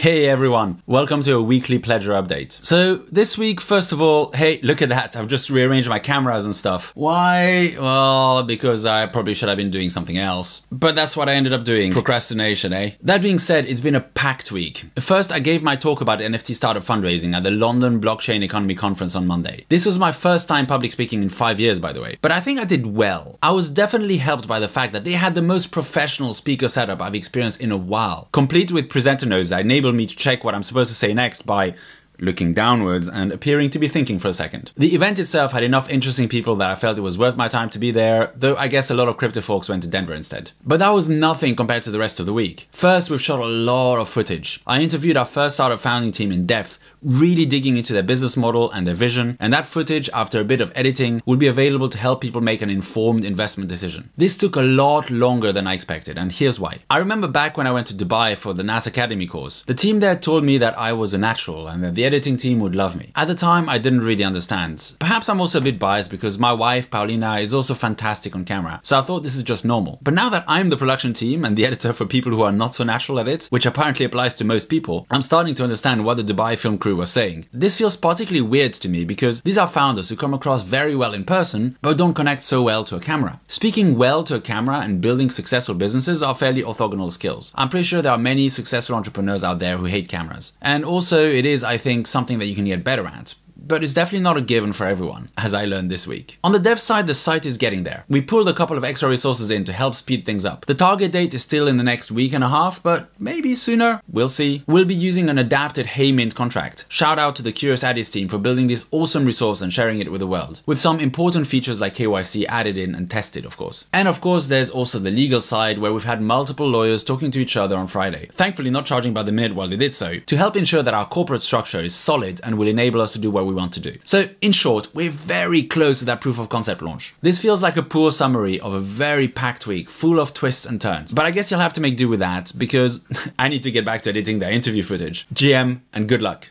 Hey everyone, welcome to a weekly pleasure update. So this week, first of all, hey, look at that. I've just rearranged my cameras and stuff. Why? Well, because I probably should have been doing something else. But that's what I ended up doing. Procrastination, eh? That being said, it's been a packed week. First, I gave my talk about NFT startup fundraising at the London Blockchain Economy Conference on Monday. This was my first time public speaking in five years, by the way. But I think I did well. I was definitely helped by the fact that they had the most professional speaker setup I've experienced in a while, complete with presenter notes that enable me to check what I'm supposed to say next by looking downwards and appearing to be thinking for a second. The event itself had enough interesting people that I felt it was worth my time to be there, though I guess a lot of crypto folks went to Denver instead. But that was nothing compared to the rest of the week. First, we've shot a lot of footage. I interviewed our first startup founding team in depth, really digging into their business model and their vision, and that footage, after a bit of editing, will be available to help people make an informed investment decision. This took a lot longer than I expected, and here's why. I remember back when I went to Dubai for the NAS Academy course, the team there told me that I was a natural and that the editing team would love me. At the time, I didn't really understand. Perhaps I'm also a bit biased because my wife, Paulina, is also fantastic on camera, so I thought this is just normal. But now that I'm the production team and the editor for people who are not so natural at it, which apparently applies to most people, I'm starting to understand what the Dubai film crew was saying. This feels particularly weird to me because these are founders who come across very well in person but don't connect so well to a camera. Speaking well to a camera and building successful businesses are fairly orthogonal skills. I'm pretty sure there are many successful entrepreneurs out there who hate cameras. And also, it is, I think, something that you can get better at but it's definitely not a given for everyone, as I learned this week. On the dev side, the site is getting there. We pulled a couple of extra resources in to help speed things up. The target date is still in the next week and a half, but maybe sooner. We'll see. We'll be using an adapted HeyMint contract. Shout out to the Curious Addys team for building this awesome resource and sharing it with the world, with some important features like KYC added in and tested, of course. And of course, there's also the legal side where we've had multiple lawyers talking to each other on Friday, thankfully not charging by the minute while they did so, to help ensure that our corporate structure is solid and will enable us to do what we want to do. So, in short, we're very close to that proof of concept launch. This feels like a poor summary of a very packed week full of twists and turns, but I guess you'll have to make do with that because I need to get back to editing the interview footage. GM and good luck.